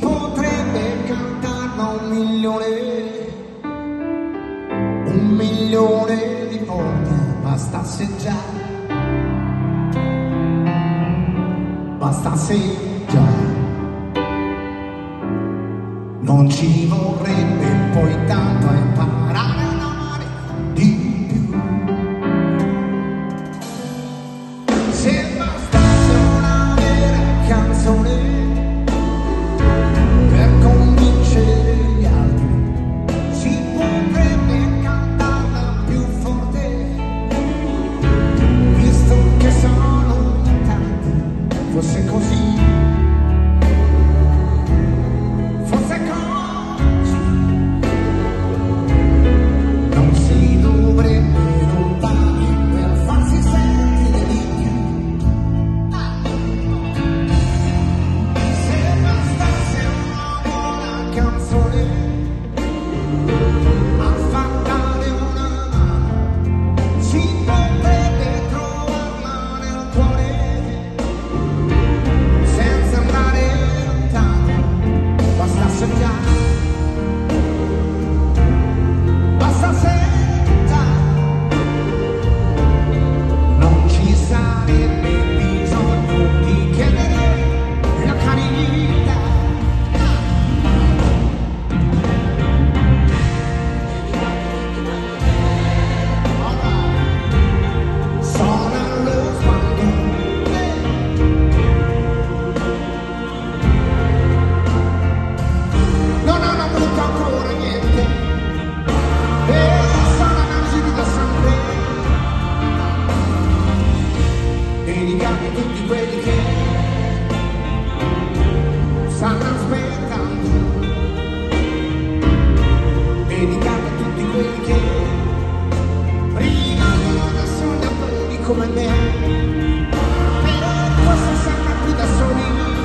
potrebbe cantarla un milione, un milione di volte, bastasse già, bastasse già. Non ci vorrebbe poi tanto eh. pero cosas sacudas son